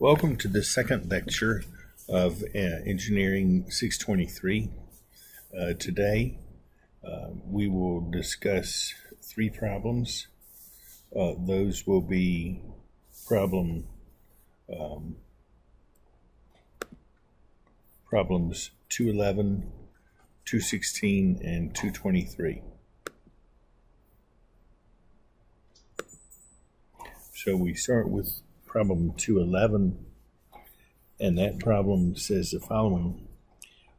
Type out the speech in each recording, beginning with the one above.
Welcome to the second lecture of uh, Engineering 623. Uh, today, uh, we will discuss three problems. Uh, those will be problem um, problems 211, 216, and 223. So we start with problem 211, and that problem says the following.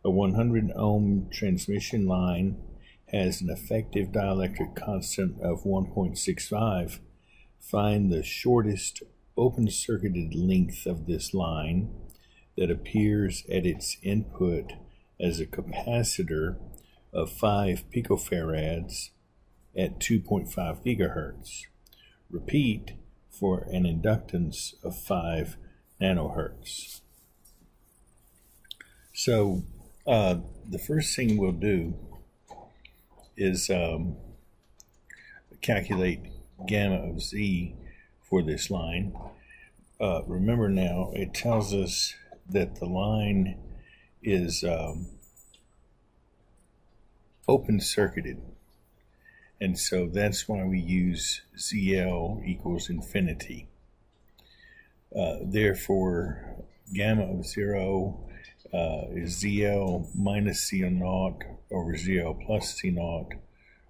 A 100 ohm transmission line has an effective dielectric constant of 1.65. Find the shortest open circuited length of this line that appears at its input as a capacitor of 5 picofarads at 2.5 gigahertz. Repeat for an inductance of 5 nanohenries. So uh, the first thing we'll do is um, calculate gamma of z for this line. Uh, remember now, it tells us that the line is um, open circuited. And so that's why we use ZL equals infinity. Uh, therefore, gamma of 0 uh, is ZL minus Z naught over ZL plus Z naught,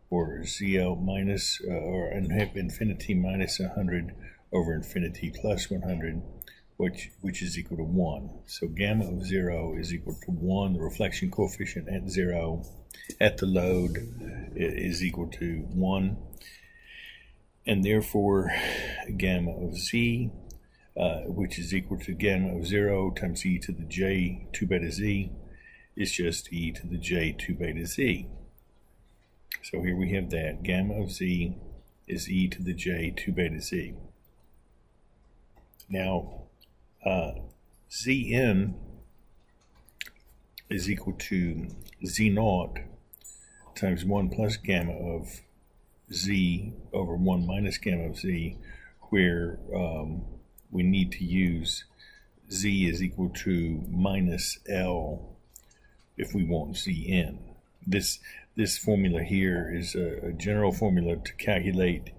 or ZL minus, uh, or infinity minus 100 over infinity plus 100, which, which is equal to 1. So gamma of 0 is equal to 1, the reflection coefficient at 0 at the load is equal to 1. And therefore, gamma of z, uh, which is equal to gamma of 0 times e to the j 2 beta z, is just e to the j 2 beta z. So here we have that. Gamma of z is e to the j 2 beta z. Now, uh, zn is equal to z naught times 1 plus gamma of z over 1 minus gamma of z, where um, we need to use z is equal to minus L if we want Zn. This, this formula here is a, a general formula to calculate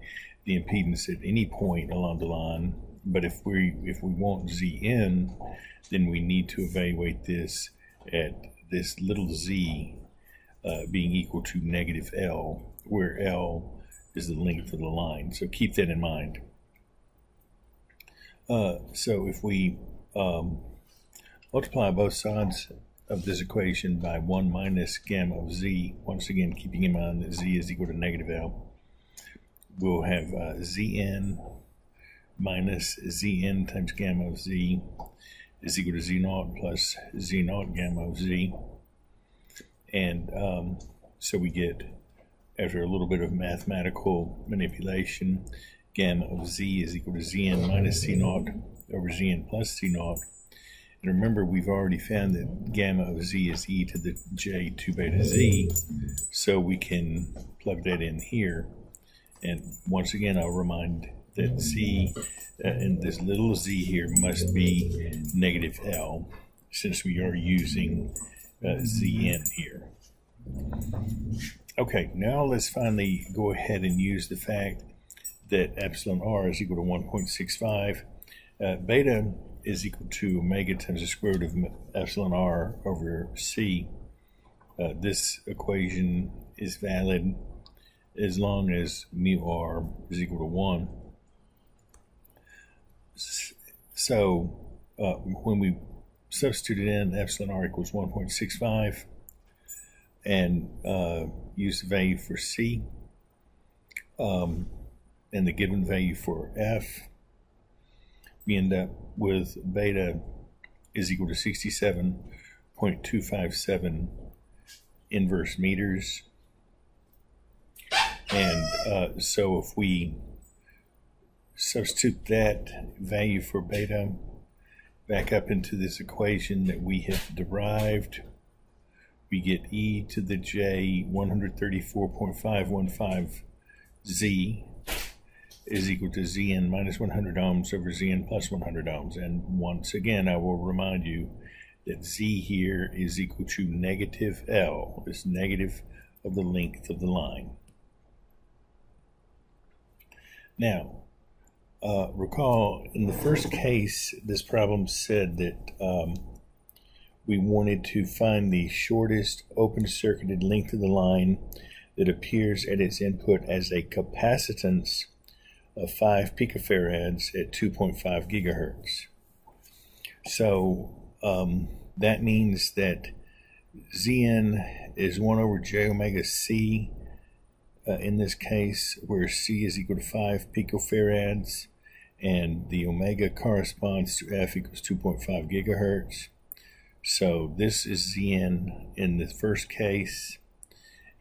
the impedance at any point along the line, but if we, if we want Zn, then we need to evaluate this at this little z uh, being equal to negative L, where L is the length of the line. So keep that in mind. Uh, so if we um, multiply both sides of this equation by 1 minus gamma of z, once again keeping in mind that z is equal to negative L, we'll have uh, zn minus zn times gamma of z is equal to z naught plus z naught gamma of z. And um, so we get, after a little bit of mathematical manipulation, gamma of z is equal to zn minus z naught over zn plus z naught. And remember, we've already found that gamma of z is e to the j 2 beta z, so we can plug that in here. And once again, I'll remind that z, uh, and this little z here must be negative L, since we are using uh, Zn here. Okay, now let's finally go ahead and use the fact that epsilon r is equal to 1.65. Uh, beta is equal to omega times the square root of epsilon r over c. Uh, this equation is valid as long as mu r is equal to 1. So uh, when we substituted in epsilon r equals 1.65 and uh, use the value for C um, and the given value for F, we end up with beta is equal to 67.257 inverse meters. And uh, so if we substitute that value for beta back up into this equation that we have derived, we get e to the j 134.515 z is equal to Zn minus 100 ohms over Zn plus 100 ohms. And once again, I will remind you that Z here is equal to negative L, this negative of the length of the line. Now, uh, recall in the first case, this problem said that um, we wanted to find the shortest open circuited length of the line that appears at its input as a capacitance of 5 picofarads at 2.5 gigahertz. So um, that means that Zn is 1 over j omega c uh, in this case, where c is equal to 5 picofarads and the omega corresponds to f equals 2.5 gigahertz. So this is Zn in the first case,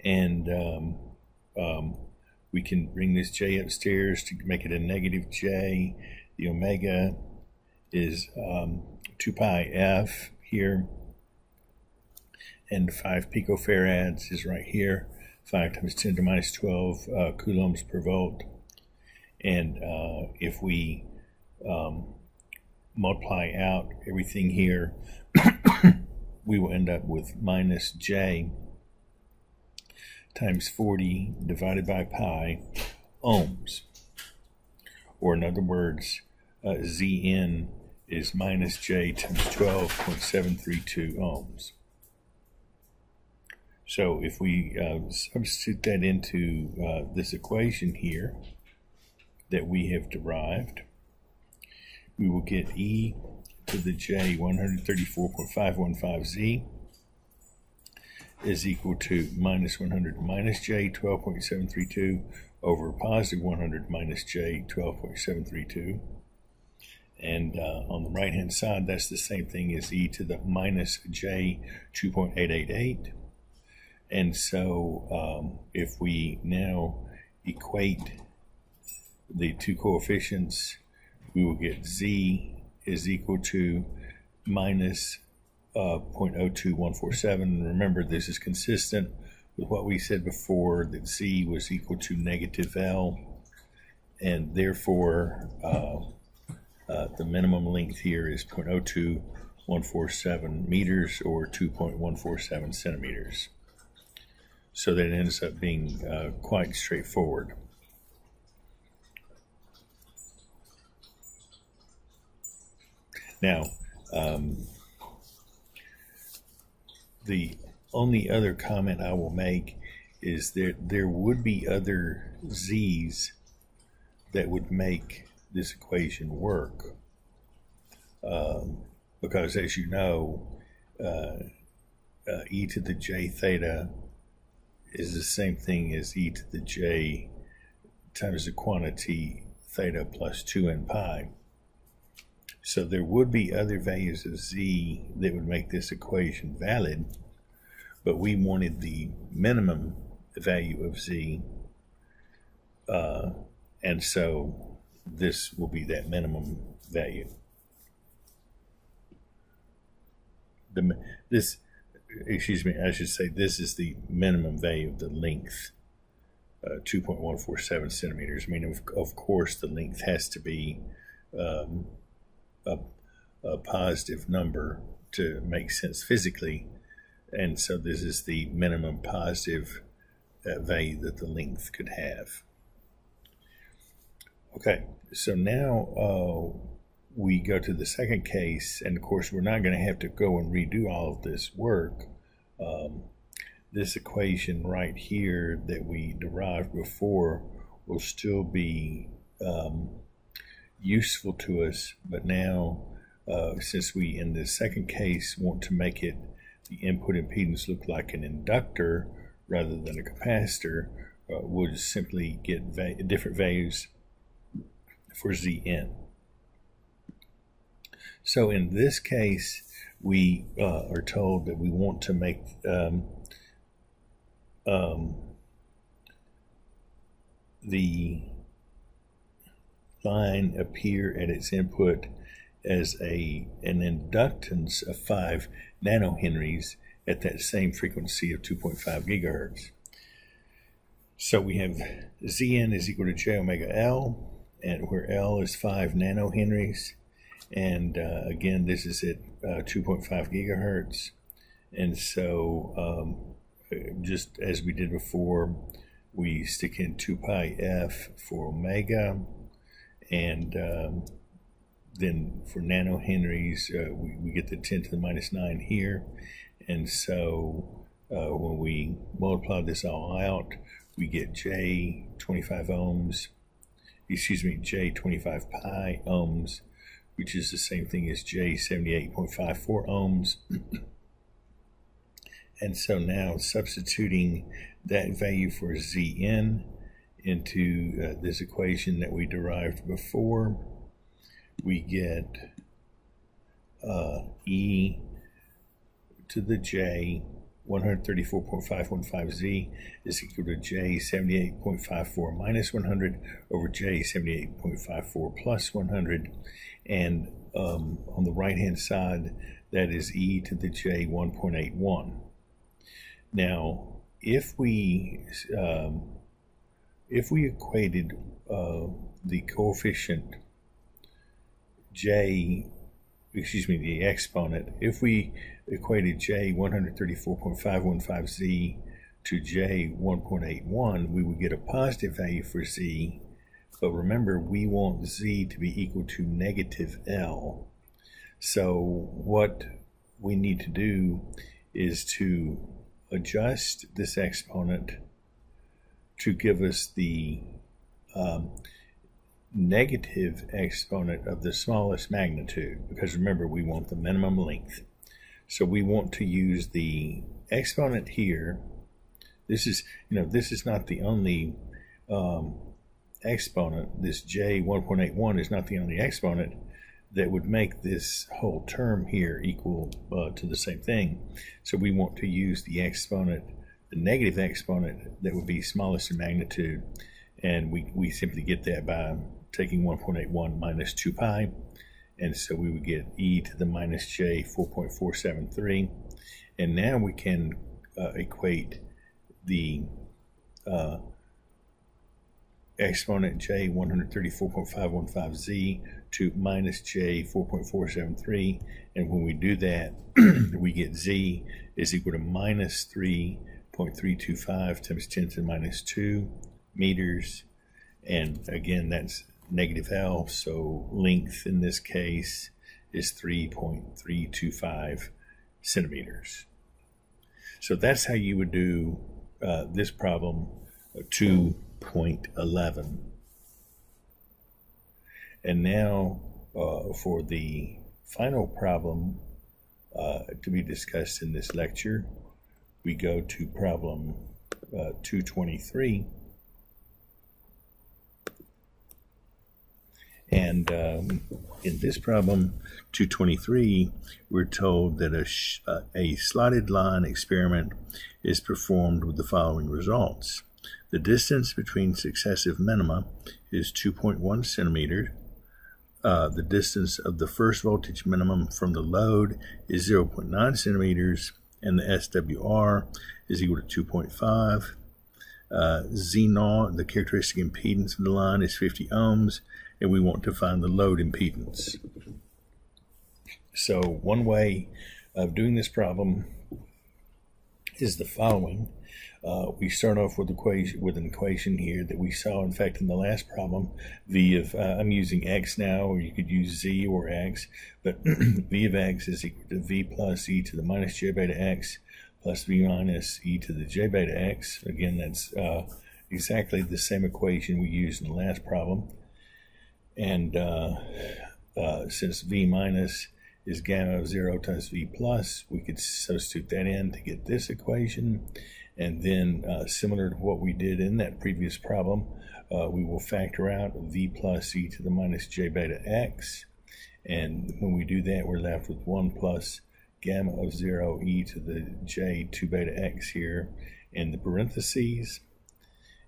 and um, um, we can bring this j upstairs to make it a negative j. The omega is um, 2 pi f here, and 5 picofarads is right here. 5 times 10 to minus 12 uh, coulombs per volt. And uh, if we um, multiply out everything here, we will end up with minus j times 40 divided by pi ohms. Or in other words, uh, Zn is minus j times 12.732 ohms. So if we uh, substitute that into uh, this equation here that we have derived, we will get e to the j 134.515z is equal to minus 100 minus j 12.732 over positive 100 minus j 12.732. And uh, on the right hand side, that's the same thing as e to the minus j 2.888 and so um, if we now equate the two coefficients, we will get z is equal to minus uh, 0.02147. Remember, this is consistent with what we said before, that z was equal to negative L, and therefore uh, uh, the minimum length here is 0.02147 meters or 2.147 centimeters so that ends up being uh, quite straightforward. Now, um, the only other comment I will make is that there would be other z's that would make this equation work. Um, because as you know, uh, uh, e to the j theta is the same thing as e to the j times the quantity theta plus 2n pi. So there would be other values of z that would make this equation valid, but we wanted the minimum value of z, uh, and so this will be that minimum value. The, this excuse me, I should say this is the minimum value of the length, uh, 2.147 centimeters. I mean, of, of course, the length has to be um, a, a positive number to make sense physically. And so this is the minimum positive uh, value that the length could have. Okay, so now uh, we go to the second case, and of course, we're not going to have to go and redo all of this work. Um, this equation right here that we derived before will still be um, useful to us, but now, uh, since we, in the second case, want to make it the input impedance look like an inductor rather than a capacitor, uh, we'll just simply get va different values for Zn. So in this case, we uh, are told that we want to make um, um, the line appear at its input as a an inductance of 5 nanohenries at that same frequency of 2.5 gigahertz. So we have Zn is equal to j omega L and where L is 5 nanohenries. And uh, again, this is at uh, 2.5 gigahertz. And so, um, just as we did before, we stick in 2 pi f for omega. And um, then for nanohenries, uh, we, we get the 10 to the minus 9 here. And so uh, when we multiply this all out, we get J 25 ohms, excuse me, J 25 pi ohms, which is the same thing as J 78.54 ohms. and so now substituting that value for Zn into uh, this equation that we derived before, we get uh, E to the J 134.515Z is equal to J 78.54 minus 100 over J 78.54 plus 100. And um, on the right hand side, that is E to the J 1.81. Now, if we um, if we equated uh, the coefficient J, excuse me, the exponent, if we equated J 134.515Z to J 1.81, we would get a positive value for Z. But remember, we want Z to be equal to negative L. So what we need to do is to adjust this exponent to give us the um, negative exponent of the smallest magnitude because remember we want the minimum length. So we want to use the exponent here. This is, you know, this is not the only um, exponent. This j 1.81 is not the only exponent that would make this whole term here equal uh, to the same thing. So we want to use the exponent, the negative exponent that would be smallest in magnitude. And we, we simply get that by taking 1.81 minus 2 pi and so we would get e to the minus j 4.473. And now we can uh, equate the uh, exponent j 134.515z to minus j 4.473. And when we do that, we get z is equal to minus 3.325 times 10 to the minus 2 meters. And again, that's negative L, so length in this case is 3.325 centimeters. So that's how you would do uh, this problem uh, 2.11. And now uh, for the final problem uh, to be discussed in this lecture, we go to problem uh, 223. And um, in this problem 223, we're told that a, uh, a slotted line experiment is performed with the following results. The distance between successive minima is 2.1 centimeters. Uh, the distance of the first voltage minimum from the load is 0.9 centimeters, and the SWR is equal to 2.5. Uh, Z naught, the characteristic impedance of the line, is 50 ohms, and we want to find the load impedance. So one way of doing this problem is the following. Uh, we start off with, equation, with an equation here that we saw, in fact, in the last problem. V of, uh, I'm using x now, or you could use z or x, but v of x is equal to v plus e to the minus j beta x plus v minus e to the j beta x. Again, that's uh, exactly the same equation we used in the last problem. And uh, uh, since V minus is gamma of 0 times V plus, we could substitute that in to get this equation. And then, uh, similar to what we did in that previous problem, uh, we will factor out V plus e to the minus j beta x. And when we do that, we're left with 1 plus gamma of 0 e to the j 2 beta x here in the parentheses.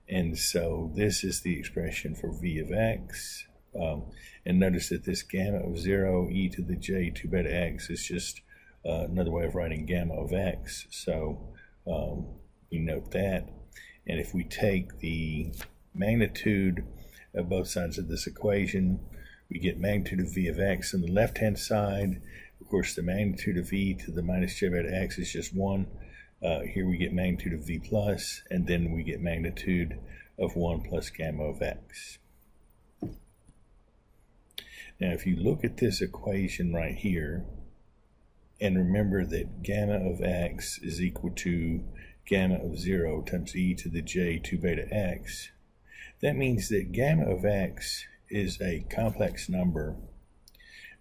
And so this is the expression for v of x. Um, and notice that this gamma of 0 e to the j 2 beta x is just uh, another way of writing gamma of x. So um, we note that. And if we take the magnitude of both sides of this equation. We get magnitude of v of x on the left-hand side. Of course, the magnitude of V to the minus j beta x is just 1. Uh, here we get magnitude of v plus, and then we get magnitude of 1 plus gamma of x. Now, if you look at this equation right here, and remember that gamma of x is equal to gamma of 0 times e to the j 2 beta x, that means that gamma of x is a complex number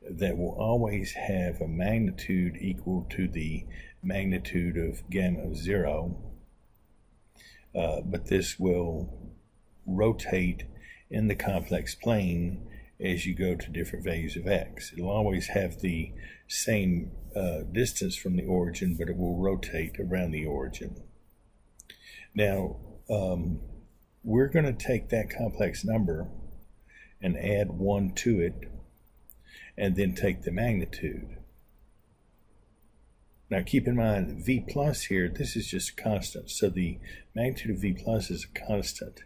that will always have a magnitude equal to the magnitude of gamma of 0, uh, but this will rotate in the complex plane as you go to different values of x. It'll always have the same uh, distance from the origin, but it will rotate around the origin. Now, um, we're going to take that complex number and add 1 to it, and then take the magnitude. Now keep in mind, V plus here, this is just a constant. So the magnitude of V plus is a constant.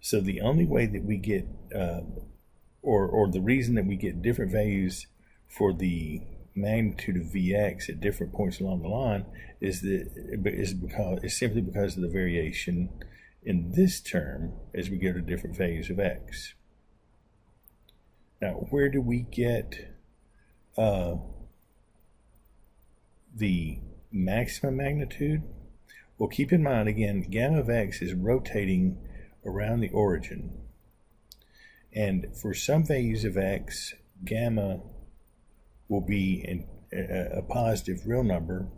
So the only way that we get, uh, or, or the reason that we get different values for the magnitude of Vx at different points along the line is that is because it's simply because of the variation in this term as we go to different values of x. Now, where do we get uh, the maximum magnitude? Well, keep in mind again, gamma of x is rotating around the origin. And for some values of x, gamma will be in, a, a positive real number,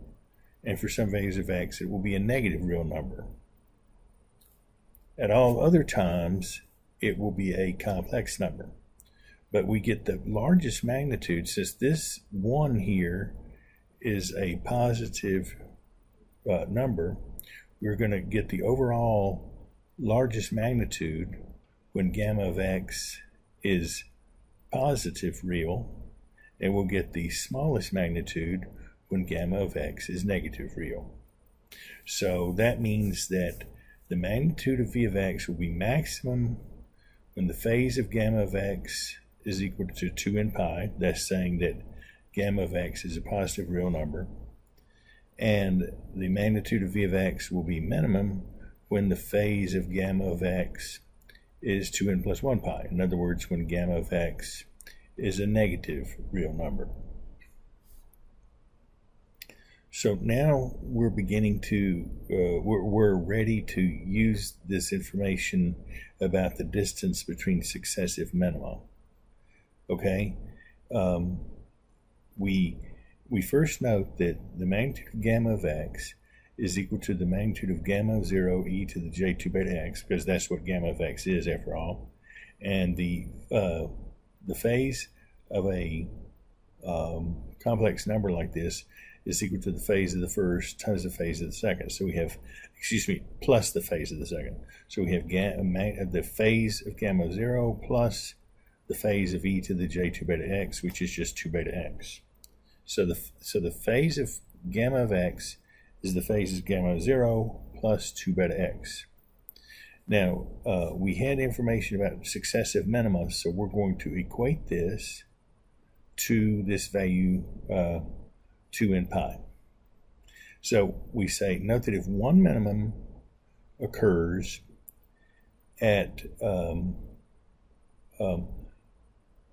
and for some values of x, it will be a negative real number. At all other times, it will be a complex number. But we get the largest magnitude, since this 1 here is a positive uh, number, we're going to get the overall largest magnitude when gamma of x is positive real, and we'll get the smallest magnitude when gamma of x is negative real. So that means that the magnitude of v of x will be maximum when the phase of gamma of x is equal to 2 n pi. That's saying that gamma of x is a positive real number. And the magnitude of v of x will be minimum when the phase of gamma of x is 2n plus 1 pi. In other words, when gamma of x is a negative real number. So now we're beginning to, uh, we're, we're ready to use this information about the distance between successive minima. Okay? Um, we, we first note that the magnitude of gamma of x is equal to the magnitude of gamma of 0 e to the j2 beta x, because that's what gamma of x is after all. And the, uh, the phase of a um, complex number like this is equal to the phase of the first times the phase of the second. So we have, excuse me, plus the phase of the second. So we have gamma, the phase of gamma 0 plus the phase of e to the j2 beta x, which is just 2 beta x. So the, so the phase of gamma of x is the phase of gamma 0 plus 2 beta x. Now, uh, we had information about successive minima, so we're going to equate this to this value uh, 2 n pi. So we say, note that if one minimum occurs at, um, um,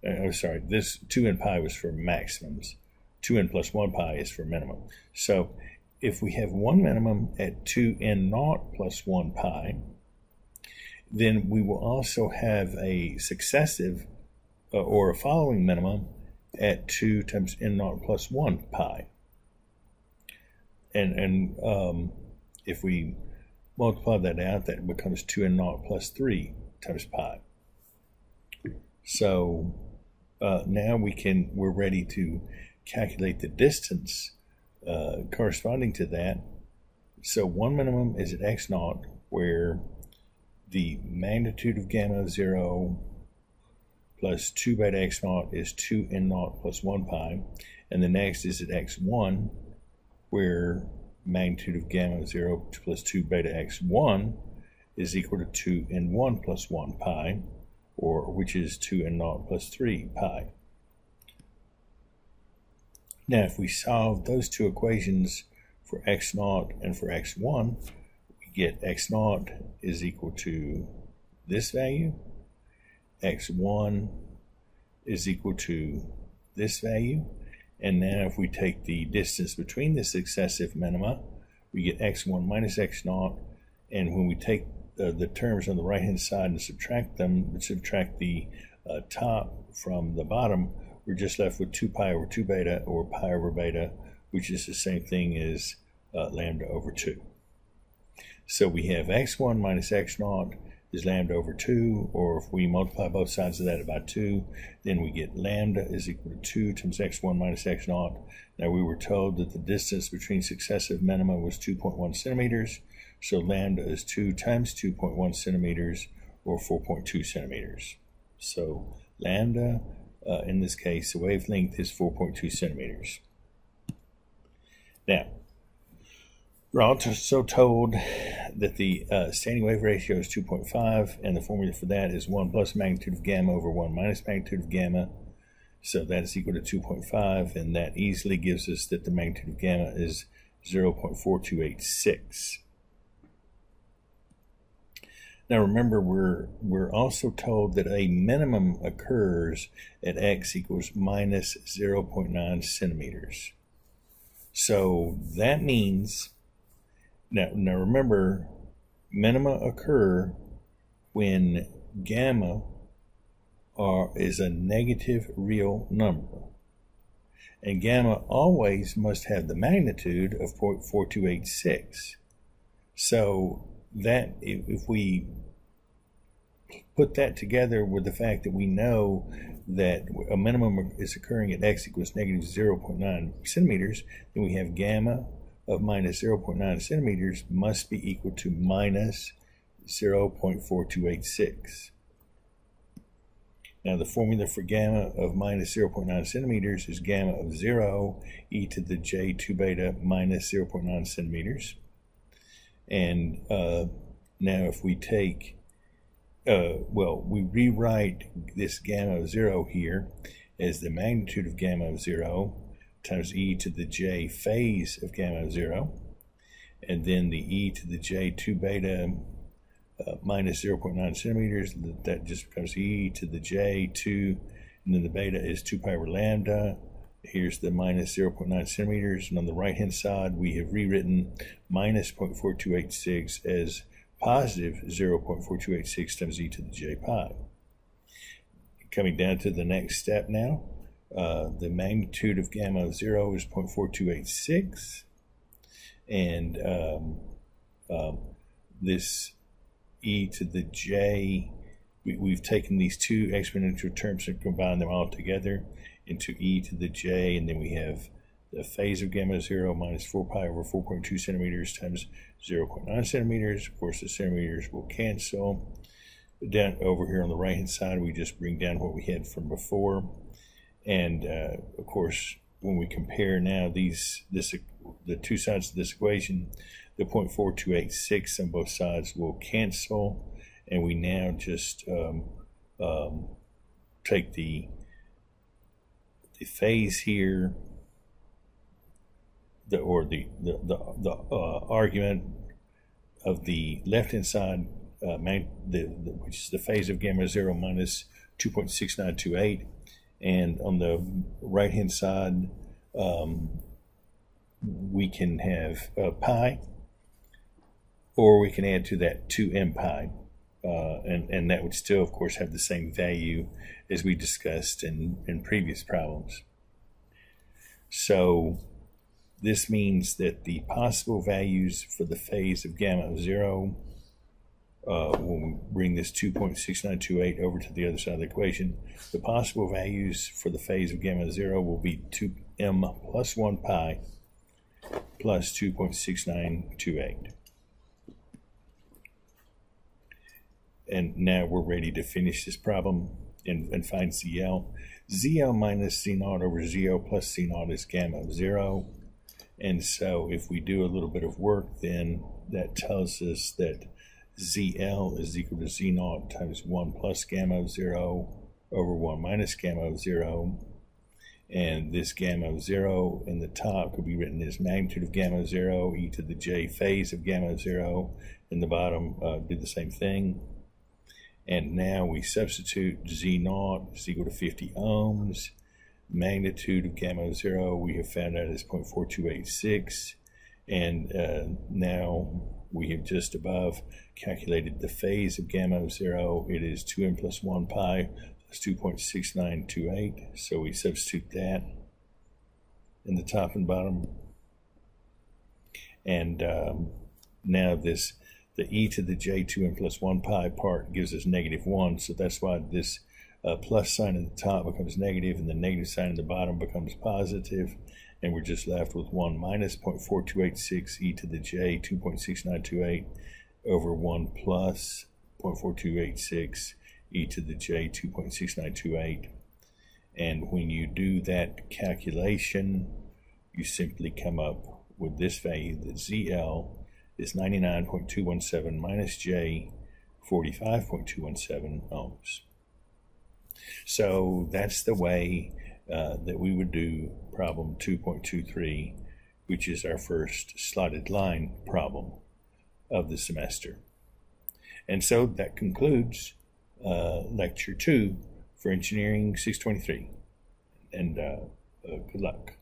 oh, sorry, this 2 n pi was for maximums. 2n plus 1 pi is for minimum. So if we have one minimum at 2n naught plus 1 pi, then we will also have a successive uh, or a following minimum at 2 times n naught plus 1 pi. And, and um, if we multiply that out, that becomes 2 n naught plus 3 times pi. So uh, now we can, we're ready to calculate the distance uh, corresponding to that. So one minimum is at x naught, where the magnitude of gamma 0 plus 2 beta x naught is 2 n naught plus 1 pi. And the next is at x1, where magnitude of gamma of 0 plus 2 beta x1 is equal to 2 n1 plus 1 pi. or which is 2 n naught plus 3 pi. Now, if we solve those two equations for x naught and for x1, we get x naught is equal to this value, x1 is equal to this value, and now if we take the distance between the successive minima, we get x1 minus x naught, and when we take the terms on the right hand side and subtract them, subtract the uh, top from the bottom, we're just left with 2 pi over 2 beta or pi over beta, which is the same thing as uh, lambda over 2. So we have x1 minus x0 is lambda over 2, or if we multiply both sides of that by 2, then we get lambda is equal to 2 times x1 minus x0. Now we were told that the distance between successive minima was 2.1 centimeters, so lambda is 2 times 2.1 centimeters, or 4.2 centimeters. So lambda uh, in this case, the wavelength is 4.2 centimeters. Now, we're also told that the uh, standing wave ratio is 2.5, and the formula for that is 1 plus magnitude of gamma over 1 minus magnitude of gamma. So that is equal to 2.5, and that easily gives us that the magnitude of gamma is 0.4286. Now remember, we're, we're also told that a minimum occurs at x equals minus 0.9 centimeters. So that means, now, now remember, minima occur when gamma are, is a negative real number. And gamma always must have the magnitude of 0.4286. So that if, if we put that together with the fact that we know that a minimum is occurring at x equals negative 0.9 centimeters, then we have gamma of minus 0.9 centimeters must be equal to minus 0.4286. Now the formula for gamma of minus 0.9 centimeters is gamma of 0 e to the j 2 beta minus 0.9 centimeters. And uh, now if we take, uh, well, we rewrite this gamma of 0 here as the magnitude of gamma of 0 times e to the j phase of gamma of 0, and then the e to the j 2 beta uh, minus 0.9 centimeters, that just becomes e to the j 2, and then the beta is 2 pi over lambda, Here's the minus 0.9 centimeters. And on the right-hand side, we have rewritten minus 0.4286 as positive 0.4286 times e to the j pi. Coming down to the next step now, uh, the magnitude of gamma of 0 is 0.4286. And um, um, this e to the j, we, have taken these two exponential terms and combined them all together into e to the j, and then we have the phase of gamma 0 minus 4 pi over 4.2 centimeters times 0.9 centimeters. Of course, the centimeters will cancel. Down over here on the right hand side, we just bring down what we had from before. And uh, of course, when we compare now these this the two sides of this equation, the 0.4286 on both sides will cancel, and we now just um, um, take the the phase here, the or the the the, the uh, argument of the left hand side, uh, the, the, which is the phase of gamma zero minus 2.6928, and on the right hand side, um, we can have uh, pi, or we can add to that 2m pi. Uh, and, and that would still, of course, have the same value as we discussed in, in previous problems. So this means that the possible values for the phase of gamma of 0, uh, when we bring this 2.6928 over to the other side of the equation, the possible values for the phase of gamma 0 will be 2m plus 1 pi plus 2.6928. And now we're ready to finish this problem and, and find ZL. ZL minus Z naught over ZL plus Z naught is gamma of 0. And so if we do a little bit of work, then that tells us that ZL is equal to Z naught times 1 plus gamma of 0 over 1 minus gamma of 0. And this gamma of 0 in the top could be written as magnitude of gamma of 0, e to the j phase of gamma of 0. In the bottom, uh, do the same thing. And now we substitute Z naught is equal to 50 ohms. Magnitude of gamma of 0 we have found out is 0.4286. And uh, now we have just above calculated the phase of gamma of 0. It is 2n plus 1 pi plus 2.6928. So we substitute that in the top and bottom. And um, now this, the e to the j2n plus 1 pi part gives us negative 1. So that's why this uh, plus sign at the top becomes negative and the negative sign at the bottom becomes positive and we're just left with 1 minus 0.4286 e to the j 2.6928 over 1 plus 0.4286 e to the j 2.6928 and when you do that calculation you simply come up with this value that ZL is 99.217 minus J 45.217 ohms. So that's the way uh, that we would do problem 2.23, which is our first slotted line problem of the semester. And so that concludes uh, lecture two for Engineering 623. And uh, uh good luck.